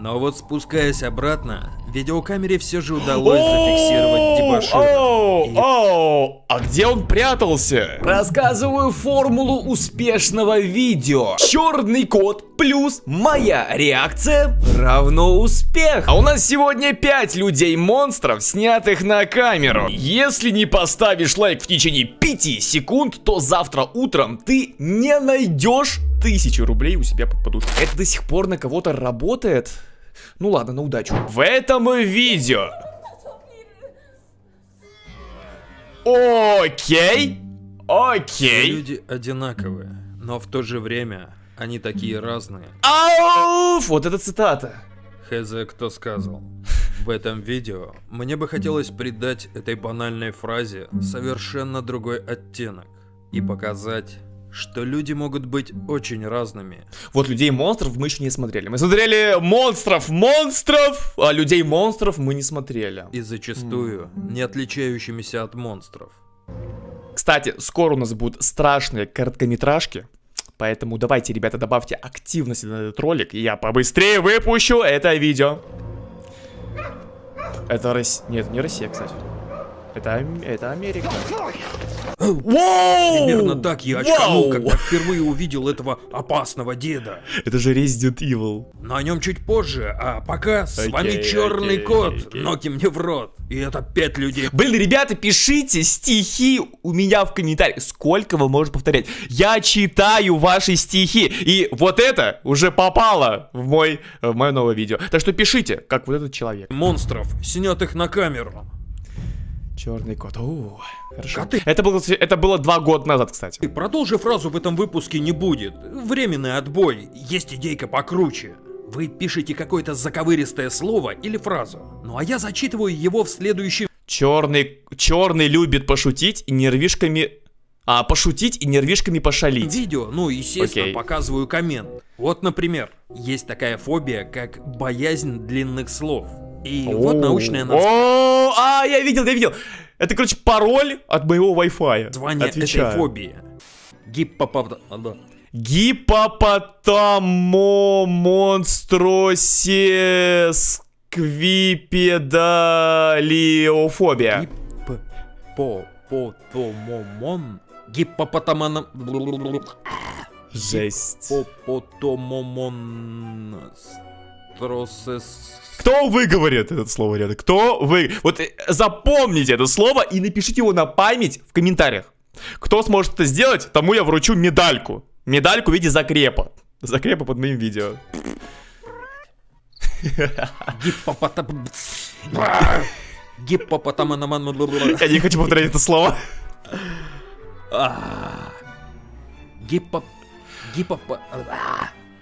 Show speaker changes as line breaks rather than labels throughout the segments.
Но вот спускаясь обратно, видеокамере все же удалось зафиксировать
оу, а где он прятался? Рассказываю формулу успешного видео. Черный кот плюс моя реакция равно успех. А у нас сегодня 5 людей-монстров, снятых на камеру. Если не поставишь лайк в течение 5 секунд, то завтра утром ты не найдешь тысячу рублей у себя под подушкой. Это до сих пор на кого-то работает? Ну ладно, на удачу. В этом видео Окей.
Все
Окей.
люди одинаковые, но в то же время они такие разные.
Ауф! Вот это цитата.
Хз, кто сказал. В этом видео мне бы хотелось придать этой банальной фразе совершенно другой оттенок и показать, что люди могут быть очень разными.
Вот людей-монстров мы еще не смотрели. Мы смотрели монстров-монстров, а людей-монстров мы не смотрели.
и зачастую не отличающимися от монстров.
Кстати, скоро у нас будут страшные короткометражки. Поэтому давайте, ребята, добавьте активности на этот ролик, и я побыстрее выпущу это видео. Это Россия... Нет, не Россия, кстати. Это, это Америка. Воу!
Примерно так я очканул,
Вау!
когда впервые увидел этого опасного деда.
Это же Resident Evil.
Но о нем чуть позже, а пока с
Окей,
вами черный
окей,
кот,
окей.
ноги мне в рот. И это пять людей.
Блин, ребята, пишите стихи у меня в комментариях. Сколько вы можете повторять? Я читаю ваши стихи. И вот это уже попало в, мой, в мое новое видео. Так что пишите, как вот этот человек.
Монстров, снятых на камеру.
Черный кот. О, хорошо.
Коты.
Это было, это было два года назад, кстати.
Продолжи фразу в этом выпуске не будет. Временный отбой. Есть идейка покруче. Вы пишете какое-то заковыристое слово или фразу. Ну а я зачитываю его в следующем
Черный, черный любит пошутить и нервишками... А, пошутить и нервишками пошалить.
видео. Ну, естественно,
Окей.
показываю коммент. Вот, например, есть такая фобия, как боязнь длинных слов. И вот научное
О, а, я видел, я видел. Это, короче, пароль от моего Wi-Fi.
название
Отвечаю.
этой фобии. Гиппопавда... да.
Гипопотамо монстросе сквипедалиофобия.
Гиппо... по... то... мо... мон... Гиппопотамана...
Жесть.
Попотомомон... Стросес...
Кто выговорит это слово рядом? Кто вы? Вот э, запомните это слово и напишите его на память в комментариях. Кто сможет это сделать, тому я вручу медальку. Медальку в виде закрепа. Закрепа под моим видео.
Гиппопотам... Гиппопотаманаман...
Я не хочу повторять это слово.
А. Гиппо...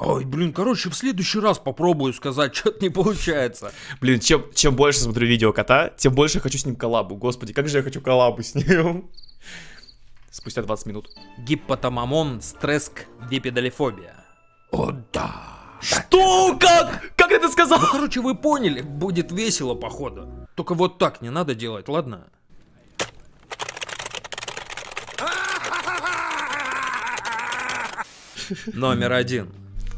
Ой, блин, короче, в следующий раз попробую сказать, что-то не получается.
Блин, чем, чем больше смотрю видео кота, тем больше я хочу с ним коллабу. Господи, как же я хочу коллабу с ним. Спустя 20 минут.
Гиппотамамон, стреск, випедалифобия. О, да.
Что? Как? Как это сказал?
Ну, короче, вы поняли, будет весело, походу. Только вот так не надо делать, ладно? Номер один.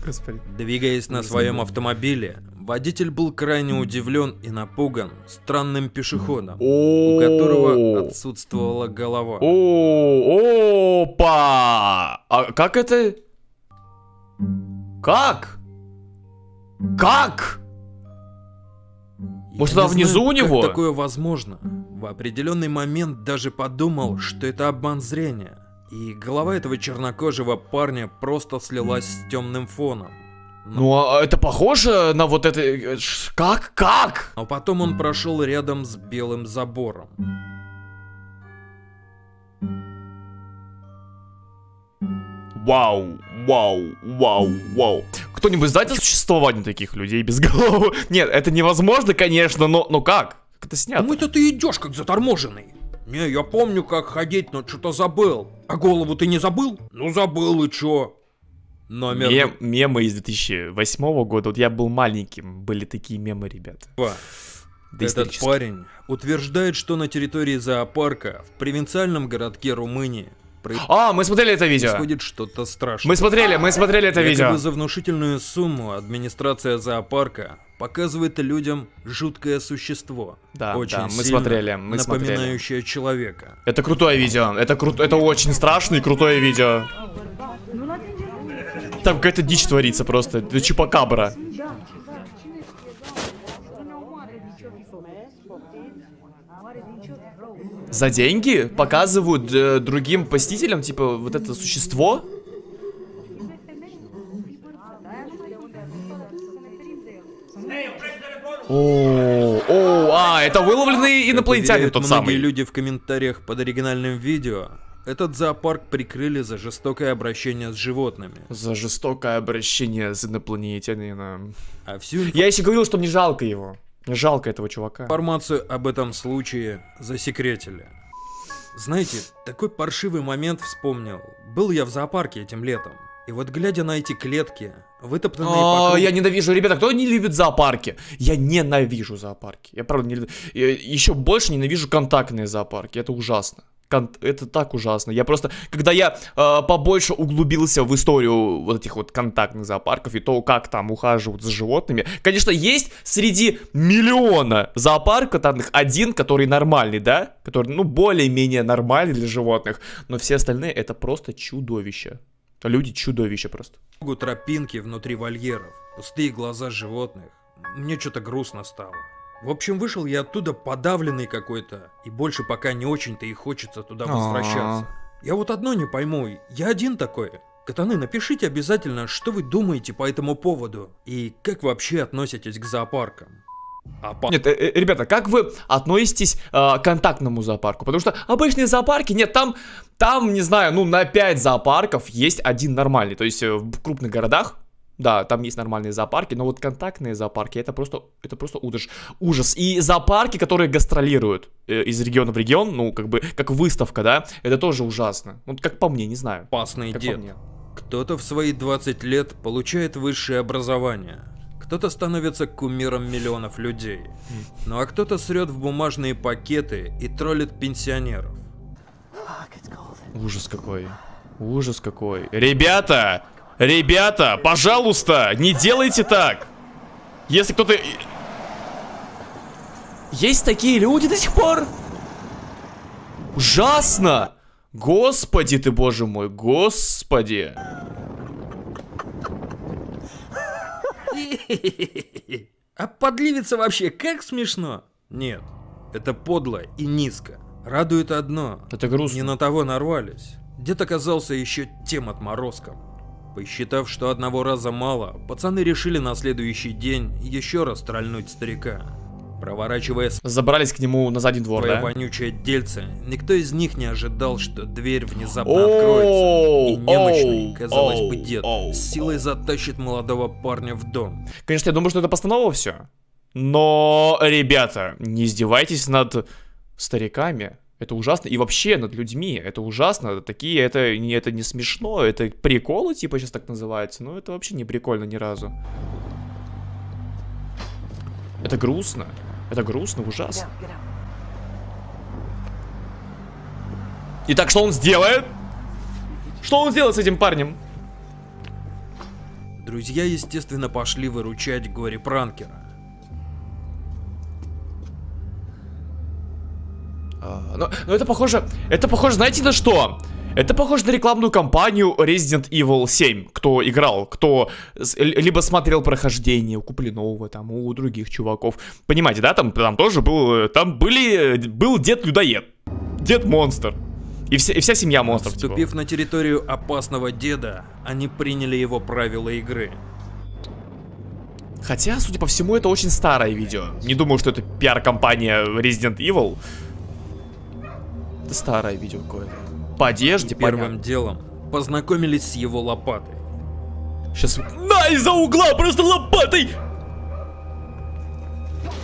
Господи.
Двигаясь на своем автомобиле, водитель был крайне удивлен и напуган странным пешеходом, у которого отсутствовала голова.
О, опа! А как это? Как? Как? Может, там внизу у него?
Как такое возможно? В определенный момент даже подумал, что это обман зрения. И голова этого чернокожего парня просто слилась с темным фоном.
Ну, а это похоже на вот это... э, Как? Как?
Но потом он прошел рядом с белым забором.
Вау, вау, вау, вау. Кто-нибудь знает о существовании таких людей без головы? Нет, это невозможно, конечно, но, но как? Как это снято?
Ну это ты идешь как заторможенный. Не, я помню, как ходить, но что-то забыл. А голову ты не забыл? Ну забыл и чё? Номер
Мем- мемы из 2008 года, вот я был маленьким, были такие мемы, ребята.
два. Этот
Доисторические.
парень утверждает, что на территории зоопарка в провинциальном городке Румынии
А, мы смотрели это видео.
происходит что-то страшное.
Мы смотрели, мы смотрели это
Якобы
видео.
за внушительную сумму администрация зоопарка показывает людям жуткое существо.
Да,
очень
да, мы
сильно
смотрели, мы смотрели.
напоминающее человека.
Это крутое видео. Это круто, это очень страшное и крутое видео. Там какая-то дичь творится просто. Это чупакабра. За деньги показывают э, другим посетителям, типа, вот это существо. О, о, а, это выловленный инопланетянин тот самый.
многие люди в комментариях под оригинальным видео, этот зоопарк прикрыли за жестокое обращение с животными.
За жестокое обращение с инопланетянином.
А всю
Я еще говорил, что мне жалко его. Жалко этого чувака.
информацию об этом случае засекретили. Знаете, такой паршивый момент вспомнил. Был я в зоопарке этим летом. И вот глядя на эти клетки, вытоптанные
А,
кругу-
я ненавижу, ребята, кто не любит зоопарки? Я ненавижу зоопарки. Я правда не люблю. Я еще больше ненавижу контактные зоопарки. Это ужасно. Это так ужасно. Я просто, когда я э, побольше углубился в историю вот этих вот контактных зоопарков и то, как там ухаживают за животными, конечно, есть среди миллиона зоопарков там один, который нормальный, да, который, ну, более-менее нормальный для животных, но все остальные это просто чудовище. Люди чудовище просто.
тропинки внутри вольеров, пустые глаза животных. Мне что-то грустно стало. В общем, вышел я оттуда подавленный какой-то, и больше пока не очень-то и хочется туда
А.
возвращаться. Я вот одно не пойму, я один такой. Катаны, напишите обязательно, что вы думаете по этому поводу, и как вообще относитесь к зоопаркам. А по-
Нет, э, э, ребята, как вы относитесь э, к контактному зоопарку? Потому что обычные зоопарки, нет, там, там, не знаю, ну, на 5 зоопарков есть один нормальный. То есть э, в крупных городах, да, там есть нормальные зоопарки, но вот контактные зоопарки, это просто, это просто ужас. ужас. И зоопарки, которые гастролируют э, из региона в регион, ну, как бы, как выставка, да, это тоже ужасно. Вот как по мне, не знаю.
опасный
Как
дед. Кто-то в свои 20 лет получает высшее образование. Кто-то становится кумиром миллионов людей. Ну а кто-то срет в бумажные пакеты и троллит пенсионеров.
Ужас какой. Ужас какой. Ребята! Ребята, пожалуйста, не делайте так! Если кто-то... Есть такие люди до сих пор? Ужасно! Господи ты, боже мой, господи!
А подливиться вообще как смешно? Нет, это подло и низко. Радует одно.
Это грустно.
Не на того нарвались. Дед оказался еще тем отморозком. Посчитав, что одного раза мало, пацаны решили на следующий день еще раз трольнуть старика. Проворачивая
Забрались к нему на задний двор, да?
вонючее дельце, никто из них не ожидал, что дверь внезапно откроется. И немощный, казалось бы, дед с силой затащит молодого парня в дом.
Конечно, я думаю, что это постанова все. Но, ребята, не издевайтесь над стариками. Это ужасно. И вообще над людьми. Это ужасно. Такие, это не, это не смешно. Это приколы, типа, сейчас так называется. Но это вообще не прикольно ни разу. Это грустно. Это грустно, ужасно. Итак, что он сделает? Что он сделает с этим парнем?
Друзья, естественно, пошли выручать горе-пранкера.
А, Но, но это похоже, это похоже, знаете на что? Это похоже на рекламную кампанию Resident Evil 7. Кто играл, кто либо смотрел прохождение у Куплинова, там, у других чуваков. Понимаете, да? Там, там тоже был, там были, был дед-людоед. Дед-монстр. И, вся- и вся семья монстров. типа.
Вступив на территорию опасного деда, они приняли его правила игры.
Хотя, судя по всему, это очень старое видео. Не думаю, что это пиар-компания Resident Evil. Это старое видео какое-то. По одежде,
Первым
понятно.
делом познакомились с его лопатой.
Сейчас... На, из-за угла просто лопатой!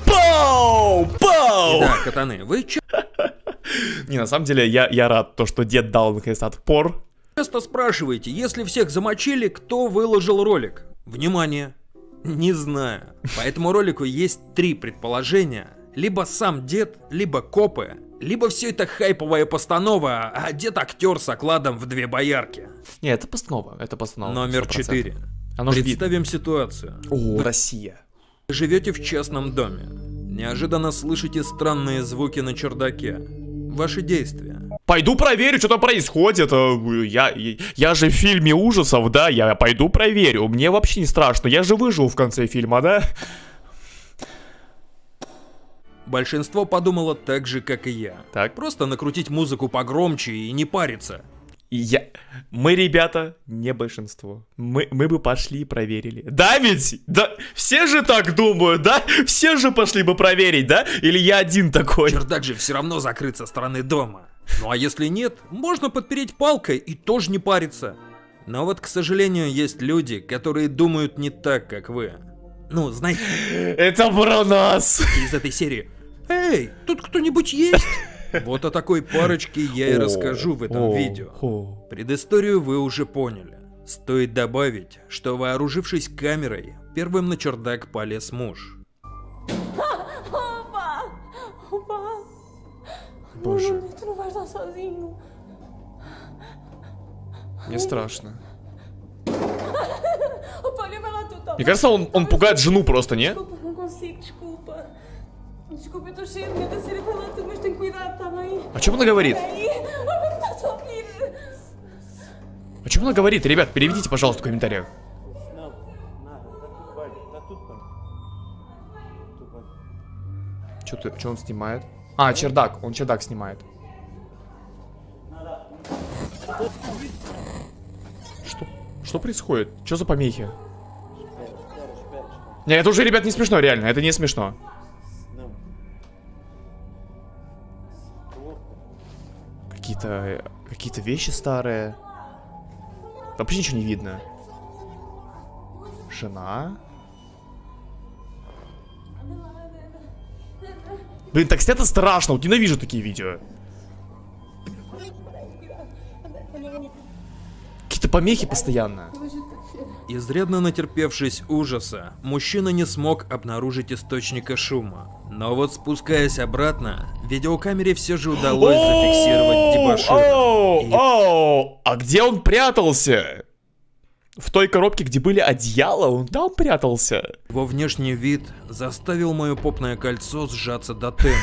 Пау! Пау!
Да, катаны, вы чё
Не, на самом деле, я, я рад, то, что дед дал наконец отпор.
часто спрашиваете, если всех замочили, кто выложил ролик? Внимание! Не знаю. По этому ролику есть три предположения, Либо сам дед, либо копы, либо все это хайповая постанова, а дед актер с окладом в две боярки.
Не, это постанова, это постанова.
Номер
100%.
четыре.
Оно же
Представим ситуацию.
О, Россия.
Вы живете в частном доме. Неожиданно слышите странные звуки на чердаке. Ваши действия.
Пойду проверю, что там происходит. Э, Я, я же в фильме ужасов, да? Я пойду проверю. Мне вообще не страшно. Я же выжил в конце фильма, да?
Большинство подумало так же, как и я.
Так.
Просто накрутить музыку погромче и не париться.
Я... Мы, ребята, не большинство. Мы, мы бы пошли и проверили. Да ведь? Да, все же так думают, да? Все же пошли бы проверить, да? Или я один такой?
Чердак же все равно закрыт со стороны дома. Ну а если нет, можно подпереть палкой и тоже не париться. Но вот, к сожалению, есть люди, которые думают не так, как вы. Ну, знаете,
Это про нас.
из этой серии. Эй, тут кто-нибудь есть? Вот о такой парочке я и расскажу в этом видео. Предысторию вы уже поняли. Стоит добавить, что вооружившись камерой, первым на чердак полез муж.
Боже.
Sozinho.
Мне страшно. Мне кажется, он, он пугает жену просто, не?
Desculpa, eu estou cheia de medo. Vai lá tu, mas tem cuidado, tá bem?
О чем она говорит? О чем она говорит? Ребят, переведите, пожалуйста, в комментариях. Что что он снимает? А, чердак, он чердак снимает. Что? Что происходит? Что за помехи? Не, это уже, ребят, не смешно, реально, это не смешно. Какие-то, какие-то вещи старые. Вообще ничего не видно. Жена. Блин, так снято страшно, вот ненавижу такие видео. Какие-то помехи постоянно.
Изрядно натерпевшись ужаса, мужчина не смог обнаружить источника шума. Но вот спускаясь обратно, видеокамере все же удалось зафиксировать дебошира. И-
а где он прятался? В той коробке, где были одеяла, он там прятался.
Его внешний вид заставил мое попное кольцо сжаться до темпа.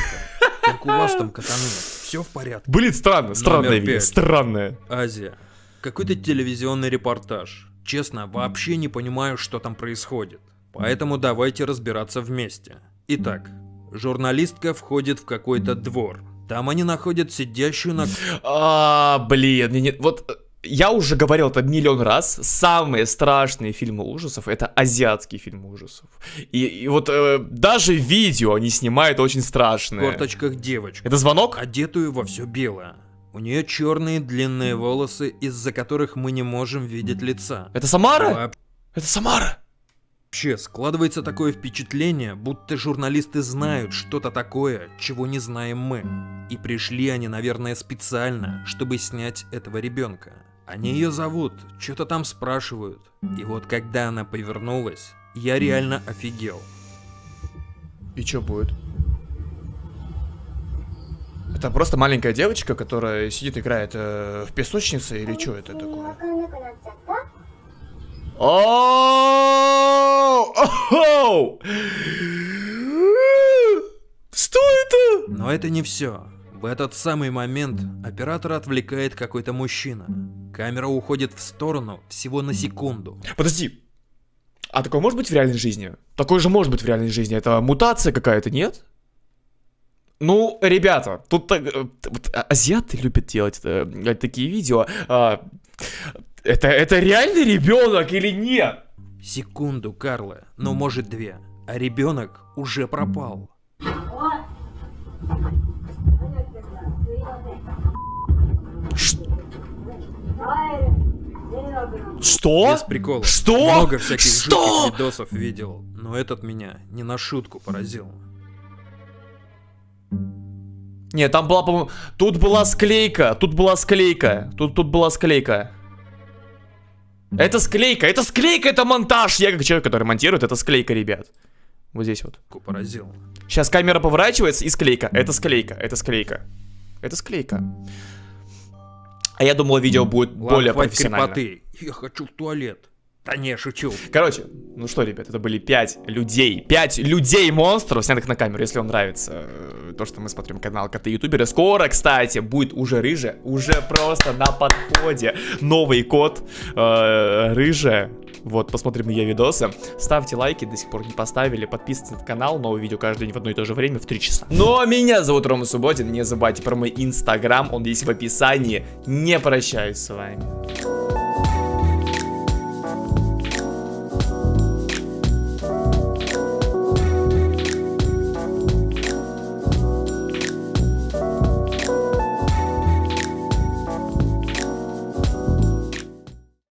Как у вас там, катаны? Все в порядке?
Блин, странно, странное видео, странное.
Азия. Какой-то телевизионный репортаж. Честно, вообще не понимаю, что там происходит. Поэтому давайте разбираться вместе. Итак, журналистка входит в какой-то двор. Там они находят сидящую на
А, блин, не, не, вот э, я уже говорил это миллион раз. Самые страшные фильмы ужасов это азиатские фильмы ужасов. И, и вот э, даже видео они снимают очень страшные.
корточках девочку,
Это звонок?
одетую во все белое. У нее черные длинные волосы, из-за которых мы не можем видеть лица.
Это Самара? Это Самара.
Вообще, складывается такое впечатление, будто журналисты знают что-то такое, чего не знаем мы. И пришли они, наверное, специально, чтобы снять этого ребенка. Они ее зовут, что-то там спрашивают. И вот когда она повернулась, я реально офигел.
И что будет? Это просто маленькая девочка, которая сидит, играет э, в песочнице или что это такое? Оу! Что это?
Но это не все. В этот самый момент оператор отвлекает какой-то мужчина. Камера уходит в сторону всего на секунду.
Подожди. А такое может быть в реальной жизни? Такое же может быть в реальной жизни. Это мутация какая-то, нет? Ну, ребята, тут так, э, а- азиаты любят делать э, такие видео. А, это, это реальный ребенок или нет?
Секунду, Карла, ну может две. А ребенок уже пропал.
Ш- Что?
Без приколов.
Что?
Много всяких
Что?
видосов видел, но этот меня не на шутку поразил.
Нет, там была, по-моему, тут была склейка, тут была склейка, тут, тут была склейка. Это склейка, это склейка, это монтаж. Я как человек, который монтирует, это склейка, ребят. Вот здесь вот.
Поразил.
Сейчас камера поворачивается и склейка. Это склейка, это склейка. Это склейка. А я думал, видео будет
Ладно,
более профессионально.
крепоты. Я хочу в туалет. Да не, шучу.
Короче, ну что, ребят, это были 5 людей. 5 людей-монстров, снятых на камеру, если вам нравится э, то, что мы смотрим канал Коты Ютуберы. Скоро, кстати, будет уже рыжая, уже просто на подходе. Новый кот э, рыжая. Вот, посмотрим ее видосы. Ставьте лайки, до сих пор не поставили. Подписывайтесь на канал, новое видео каждый день в одно и то же время, в 3 часа. Ну а меня зовут Рома Субботин. Не забывайте про мой инстаграм, он есть в описании. Не прощаюсь с вами.